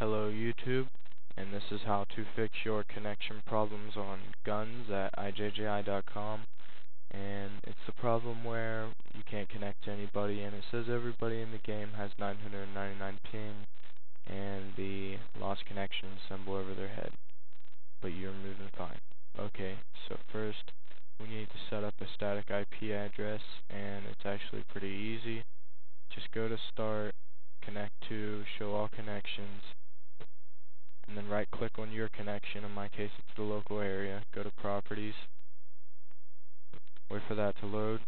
Hello YouTube, and this is how to fix your connection problems on Gunz at ijji.com. And it's the problem where you can't connect to anybody, and it says everybody in the game has 999 ping, and the lost connection symbol over their head, but you're moving fine. Okay, so first we need to set up a static IP address, and it's actually pretty easy. Just go to Start, Connect to, Show All Connections, and then right click on your connection, in my case it's the local area, go to properties, wait for that to load.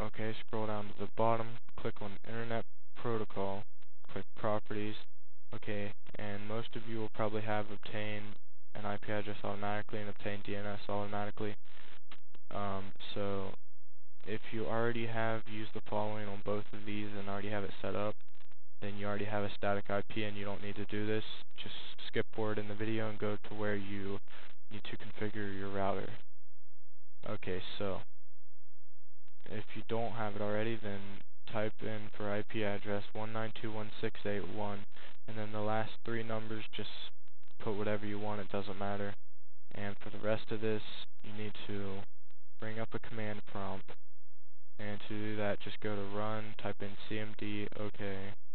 Okay, scroll down to the bottom, click on internet protocol, click properties, okay, and most of you will probably have obtained an IP address automatically and obtained DNS automatically. Um, so if you already have used the following on both of these and already have it set up, then you already have a static IP and you don't need to do this. Just skip forward in the video and go to where you need to configure your router. Okay, so if you don't have it already, then type in for IP address 192.168.1 and then the last three numbers just put whatever you want, it doesn't matter. And for the rest of this, you need to bring up a command prompt. And to do that, just go to run, type in cmd, OK, wait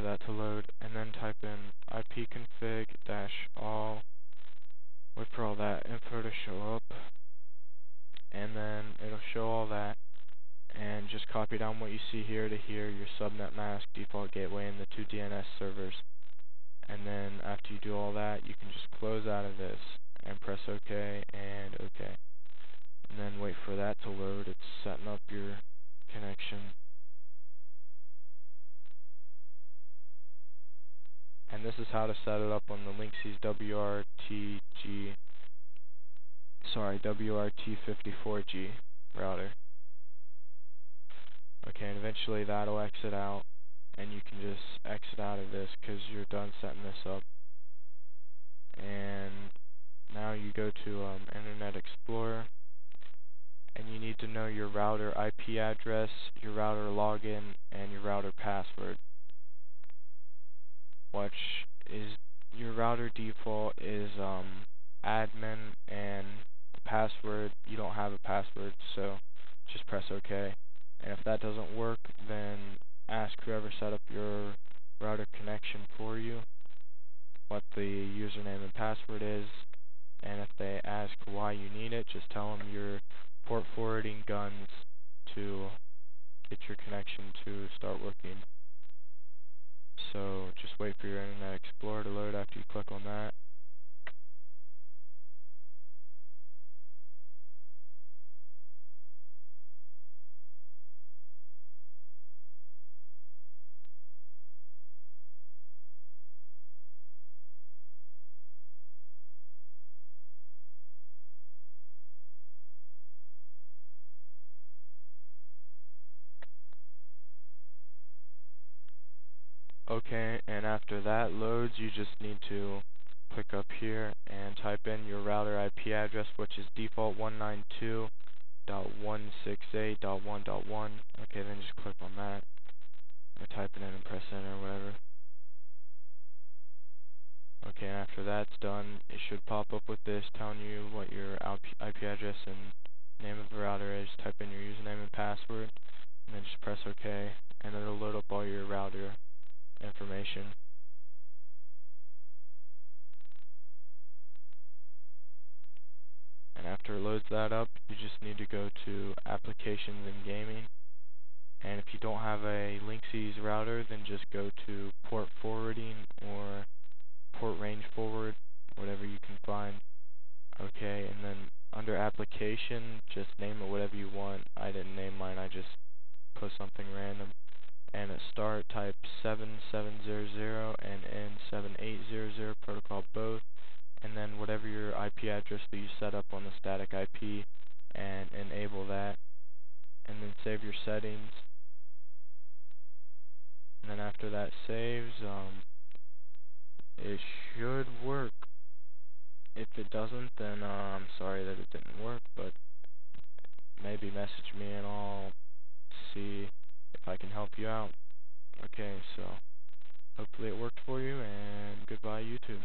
for that to load, and then type in ipconfig all, wait for all that info to show up, and then it'll show all that, and just copy down what you see here to here, your subnet mask, default gateway, and the two DNS servers. And then after you do all that, you can just close out of this and press OK and OK. And then wait for that to load. It's setting up your connection. This is how to set it up on the Linksys WRTG, sorry, WRT54G router. Okay, and eventually that'll exit out, and you can just exit out of this because you're done setting this up. And now you go to um, Internet Explorer, and you need to know your router IP address, your router login, and your router password which is your router default is um, admin and password, you don't have a password, so just press OK. And if that doesn't work, then ask whoever set up your router connection for you what the username and password is, and if they ask why you need it, just tell them you're port forwarding Gunz to get your connection to start working. So just wait for your Internet Explorer to load after you click on that. Okay, and after that loads, you just need to click up here and type in your router IP address, which is default 192.168.1.1. Okay, then just click on that. Or type it in and press enter or whatever. Okay, and after that's done, it should pop up with this telling you what your IP address and name of the router is. Type in your username and password, and then just press OK, and it'll load up all your router information. And after it loads that up, you just need to go to Applications and Gaming. And if you don't have a Linksys router, then just go to Port Forwarding or Port Range Forward, whatever you can find. Okay, and then under Application, just name it whatever you want. I didn't name mine, I just put something random and at start type 7700 and end 7800 protocol both. And then whatever your IP address that you set up on the static IP and enable that. And then save your settings. And then after that saves um, it should work. If it doesn't then uh, I'm sorry that it didn't work but maybe message me and I'll see if I can help you out. Okay, so hopefully it worked for you, and goodbye, YouTube.